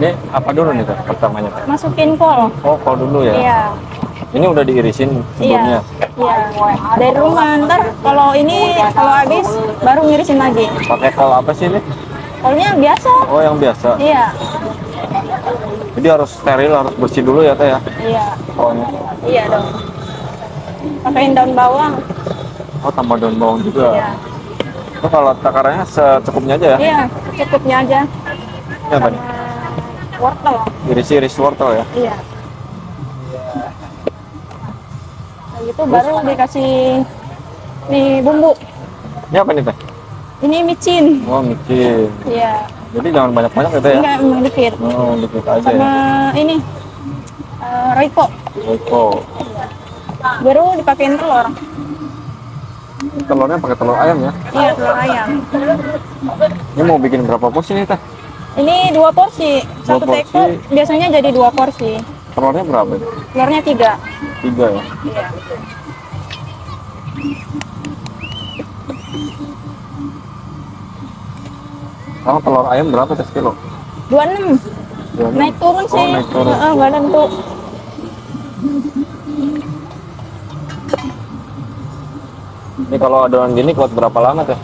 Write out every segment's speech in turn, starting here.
Ini apa dulu nih teh pertamanya teh? Masukin kol. Oh kol dulu ya. Iya. Ini udah diirisin sebelumnya. Iya. Iya. Dari rumah ntar kalau ini kalau habis baru ngirisin lagi. Pakai kol apa sih ini? Kolnya biasa. Oh yang biasa. Iya. Jadi harus steril, harus bersih dulu ya teh ya. Iya. Kolnya. Iya dong. Pakein daun bawang. Oh tambah daun bawang juga. Iya. Oh, kalau takarannya secukupnya aja ya. Iya. Cukupnya aja. Ya, Pak. Sama wortel. Iris-iris wortel ya. Iya. Nah gitu baru dikasih nih bumbu. Ini apa nih teh? Ini micin. Oh micin. Iya. Jadi jangan banyak-banyak ya teh ya. Enggak emang dikit. Oh dikit aja Sama ya. ini eh, Royco. Eko. Baru dipakein telur. Telurnya pakai telur ayam ya. Iya telur ayam. Ini mau bikin berapa porsi nih teh? Ini dua porsi. Satu Dua teko porsi. biasanya jadi dua porsi. Telurnya berapa? Telurnya tiga. Tiga ya. Iya. Kalau telur ayam berapa teh kilo? Dua enam. Naik turun sih. Oh, naik turun. Heeh, nggak nentu. Ini kalau adonan gini kuat berapa lama teh?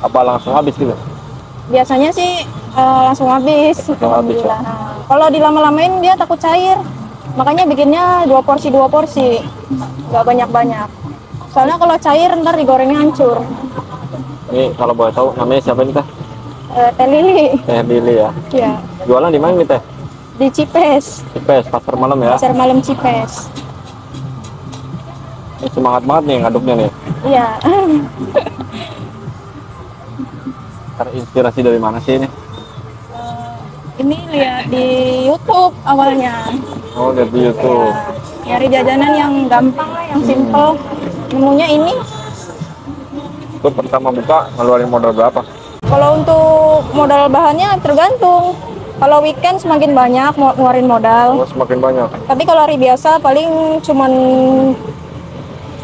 Apa langsung habis gitu? Biasanya sih eh, langsung habis. Langsung habis, ya? Nah, Kalau dilama-lamain dia takut cair. Makanya bikinnya dua porsi dua porsi, nggak banyak-banyak. Soalnya kalau cair ntar digorengnya hancur. Ini kalau boleh tahu namanya siapa nih teh? Eh, teh lili, Teh Billy ya. ya Jualan di mana nih teh? di Cipes, Cipes, pasar malam ya. pasar malam Cipes. Ini semangat banget nih ngaduknya nih. Iya. Terinspirasi dari mana sih ini? Ini lihat di YouTube awalnya. Oh dari YouTube. Ya, nyari jajanan yang gampang lah, yang simple. Nemunya ini. Itu pertama buka ngeluarin modal berapa? Kalau untuk modal bahannya tergantung. Kalau weekend semakin banyak ngeluarin modal. Oh semakin banyak. Tapi kalau hari biasa paling cuman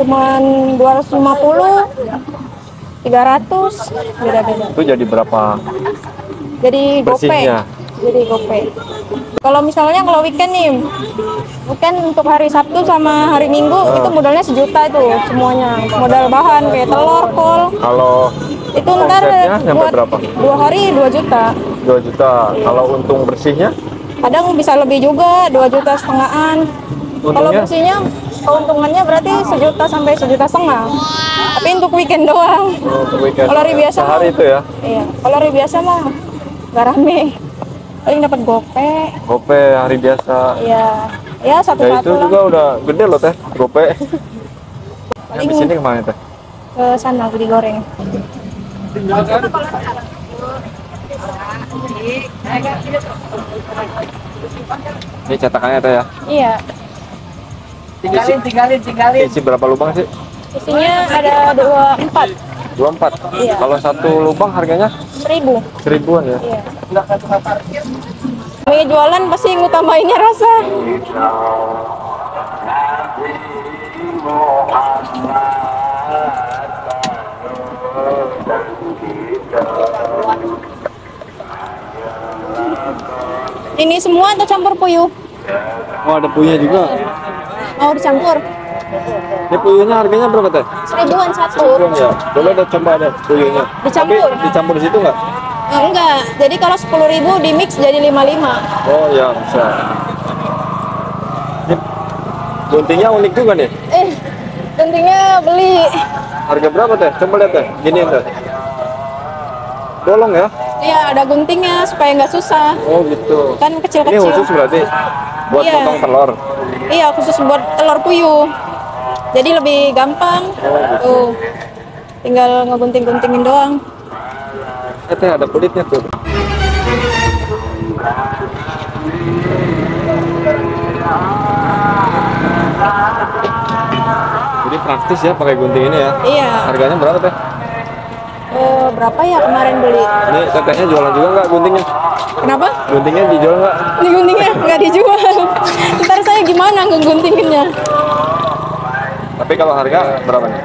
cuman 250 300 beda-beda. Itu jadi berapa Jadi gope. Jadi gope. Kalau misalnya kalau weekend nih, weekend untuk hari Sabtu sama hari Minggu itu modalnya sejuta itu semuanya. Modal bahan kayak telur, kol. Kalau Itu ntar buat berapa? dua hari 2 juta. 2 juta. Kalau untung bersihnya Kadang bisa lebih juga 2 juta setengahan. Kalau bersihnya keuntungannya berarti sejuta sampai sejuta setengah. Tapi untuk weekend doang. oh, untuk weekend. Kalau hari biasa sehari mah- itu ya. Iya. Kalau hari biasa mah nggak rame. Paling dapat gope. Gope hari biasa. Iya. Ya Ya satu-satu itu lah. juga udah gede loh teh, gope. Yang di Paling- sini ke mana teh? Ke sana beli goreng. Ini cetakannya teh ya. Iya. tinggalin tinggalin tinggalin Isi berapa lubang sih? Isinya ada dua empat 24. Iya. Kalau satu lubang harganya seribu. seribuan ya. Iya. Kami jualan pasti ngutamainnya rasa. Ini semua atau campur puyuh? Oh ada puyuhnya juga. Mau dicampur? Ini puyuhnya harganya berapa teh? Seribuan satu. Seribuan ya. Boleh ada coba ada puyuhnya. Dicampur? Tapi dicampur di situ nggak? Eh, enggak, jadi kalau sepuluh ribu di mix jadi lima lima. Oh ya bisa. Ini guntingnya unik juga nih. Eh, pentingnya beli. Harga berapa teh? Coba lihat teh. Gini teh. Bolong ya? Iya, ada guntingnya supaya nggak susah. Oh gitu. Kan Ini kecil-kecil. khusus berarti buat Iya. potong telur. Iya, khusus buat telur puyuh. Jadi lebih gampang. Tuh. Tinggal ngegunting-guntingin doang. Eh teh ada kulitnya tuh. Jadi praktis ya pakai gunting ini ya. Iya. Harganya berapa teh? Eh, berapa ya kemarin beli? Ini tetehnya jualan juga nggak guntingnya? Kenapa? Guntingnya dijual nggak? Ini guntingnya nggak dijual. Ntar saya gimana ngeguntinginnya? Tapi kalau harga berapa nih?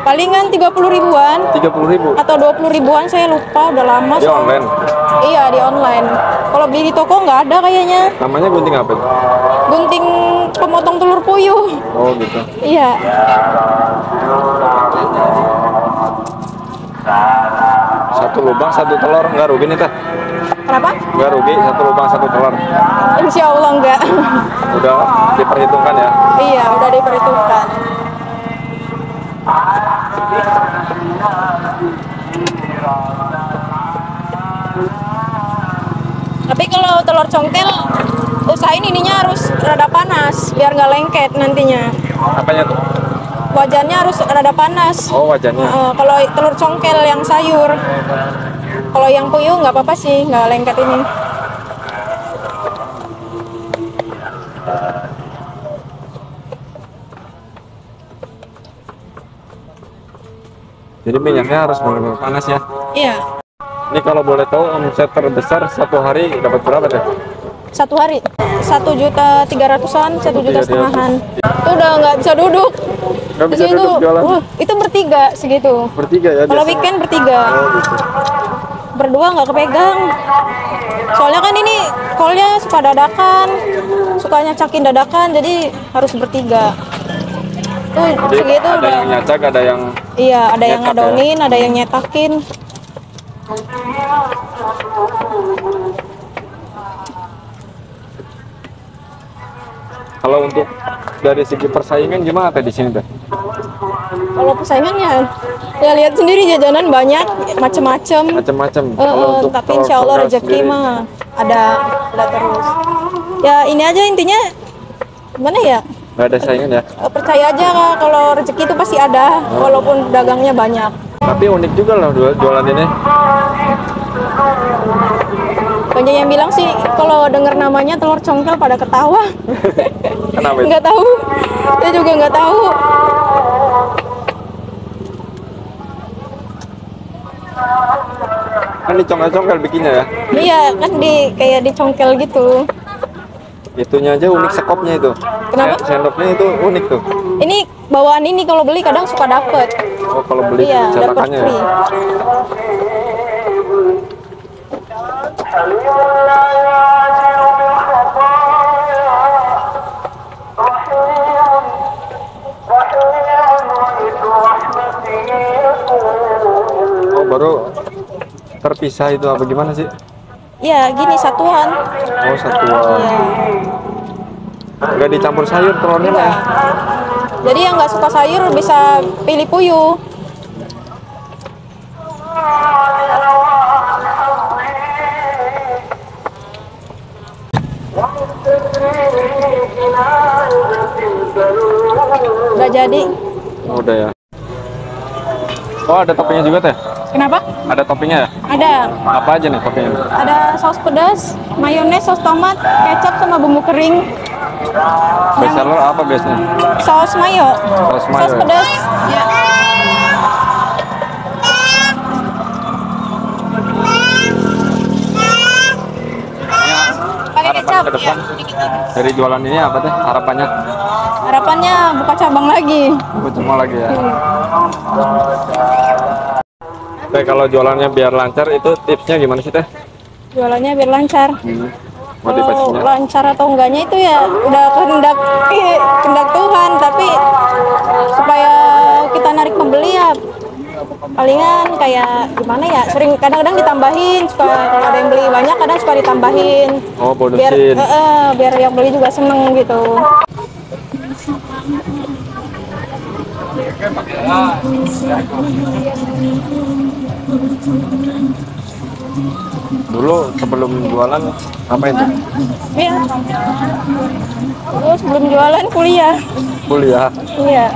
palingan 30 ribuan 30 ribu. atau 20 ribuan saya lupa udah lama Di soalnya. online. iya di online kalau beli di toko nggak ada kayaknya Namanya gunting apa? itu? gunting pemotong telur puyuh Oh gitu. iya Satu lubang satu telur nggak rugi nih teh. Kenapa Nggak rugi satu lubang satu telur. insya Allah nggak Udah diperhitungkan ya. iya udah diperhitungkan tapi kalau telur congkel usahain ininya harus rada panas biar nggak lengket nantinya Apanya tuh? wajannya harus rada panas Oh wajannya. Eh, kalau telur congkel yang sayur kalau yang puyuh nggak apa-apa sih nggak lengket ini Jadi minyaknya harus benar-benar panas ya. iya Ini kalau boleh tahu omset terbesar satu hari dapat berapa deh? satu hari satu juta tiga ratusan satu juta setengahan itu udah nggak bisa duduk Nggak bisa Terus itu, duduk jualan? uh, itu bertiga segitu Bertiga ya. kalau weekend bertiga Oh gitu. Berdua nggak kepegang soalnya kan ini callnya suka dadakan suka nyacakin dadakan jadi harus bertiga tuh Jadi segitu ada udah yang nyacak, ada yang iya ada yang nyetak ya? ngadonin ada yang nyetakin kalau untuk dari segi persaingan gimana teh di sini teh? kalau persaingannya ya lihat sendiri jajanan banyak macem-macem. Macam-macam. Eh, eh, tapi insya Allah rezeki mah ada ada terus. Ya ini aja intinya. Gimana ya? Gak ada saingan ya. Eh, percaya aja Kak, kalau rezeki itu pasti ada walaupun dagangnya banyak. Tapi unik juga loh jual- jualan ini. banyak yang bilang sih kalau dengar namanya telur congkel pada ketawa. Kenapa nggak tahu. Saya juga nggak tahu Kan dicongkel-congkel bikinnya ya. iya kan di kayak dicongkel gitu Itunya aja unik sekopnya itu. Kenapa? Se- Sendoknya itu unik tuh. ini bawaan ini kalau beli kadang suka dapet Oh kalau beli iya dapet cetakannya ya. free terpisah itu apa gimana sih? iya gini satuan Oh satuan. iya Gak dicampur sayur telurnya ya? Jadi yang nggak suka sayur bisa pilih puyuh. Udah jadi. Oh, udah ya. Oh ada toppingnya juga teh? Kenapa? Ada toppingnya ya? Ada. Apa aja nih toppingnya? Ada saus pedas, mayones, saus tomat, kecap sama bumbu kering. Best seller apa biasanya? Saus mayo. Saus mayo Saus ya? pedas. Pakai Harapan ke depan dari jualan ini apa teh? Harapannya? Harapannya buka cabang lagi. Buat semua lagi ya. Teh kalau jualannya biar lancar itu tipsnya gimana sih teh? Jualannya biar lancar. Hmm. Kalau lancar atau enggaknya itu ya udah kehendak kehendak Tuhan, tapi supaya kita narik pembeli ya palingan kayak gimana ya sering kadang-kadang ditambahin suka kalau ada yang beli banyak kadang suka ditambahin Oh biar eh, eh, biar yang beli juga seneng gitu Dulu sebelum jualan ngapain tuh? iya terus sebelum jualan kuliah Kuliah. iya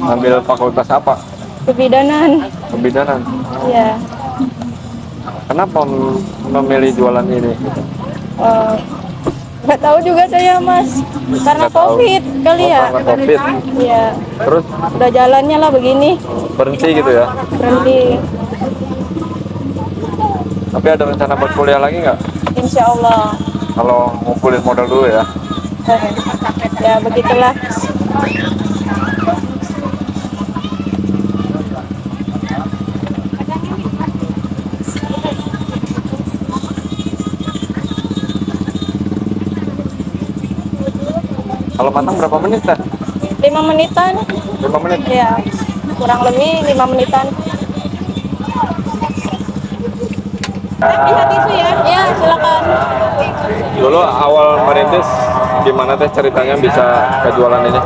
Ambil fakultas apa? kebidanan Kebidanan. iya Kenapa mem- memilih jualan ini? Eh, nggak tahu juga saya mas karena tahu. covid kali Oh, ya karena Covid. iya Terus udah jalannya lah begini berhenti gitu ya? berhenti tapi ada rencana buat kuliah lagi nggak? Insya Allah. Kalau ngumpulin modal dulu ya. ya begitulah. Kalau matang berapa menit teh? 5 menitan. 5 menit? Iya. Kurang lebih 5 menitan. Bisa tisu ya ya silakan Dulu awal merintis gimana teh ceritanya bisa kejualan ini?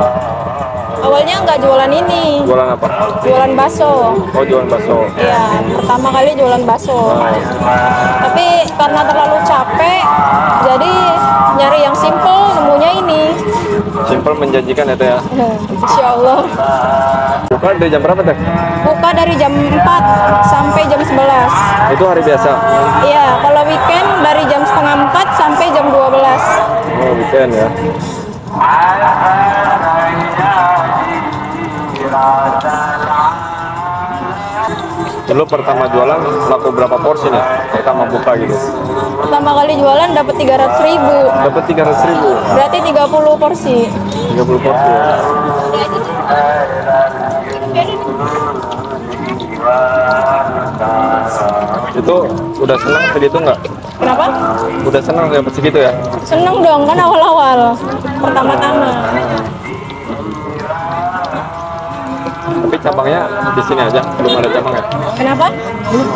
awalnya nggak jualan ini Jualan apa? jualan bakso Oh jualan bakso. Iya, pertama kali jualan bakso. Tapi karena terlalu capek, jadi nyari yang simple, nemunya ini. Simple menjanjikan ya teh ya. Insya Allah. Buka dari jam berapa teh? Buka dari jam 4 sampai jam 11. Itu hari biasa. Iya, kalau weekend dari jam setengah 4 sampai jam 12. Oh weekend ya. Dulu pertama jualan laku berapa porsi nih? Pertama buka gitu. Pertama kali jualan dapat 300 ribu. Dapat 300 ribu. Berarti 30 porsi. 30 porsi ya. Itu udah senang segitu nggak? Kenapa? Udah senang dapat segitu ya? Seneng dong kan awal-awal. Pertama-tama. Tapi cabangnya di sini aja, belum ada cabang ya? Kenapa?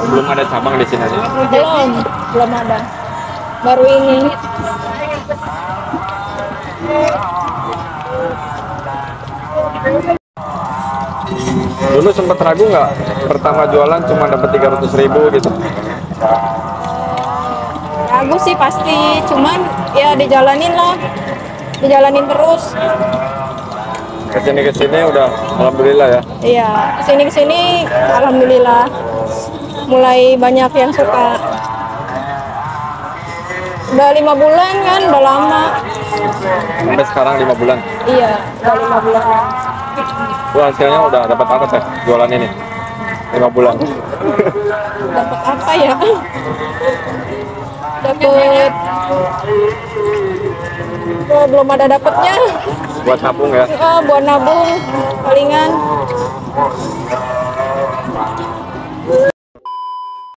Belum ada cabang di sini aja. Belum, belum ada. Baru ini. Dulu sempat ragu nggak? Pertama jualan cuma dapat 300 ribu gitu. Ragu sih pasti, cuman ya dijalanin lah. Dijalanin terus. Ke sini ke sini udah alhamdulillah ya. Iya, ke sini ke sini alhamdulillah mulai banyak yang suka. Udah lima bulan kan, udah lama. Sampai sekarang lima bulan. Iya, udah lima bulan. Itu hasilnya udah dapat apa teh jualan ini? Lima bulan. Dapat apa ya? Dapat. Oh, belum ada dapatnya. Buat nabung ya. Ah, buat nabung palingan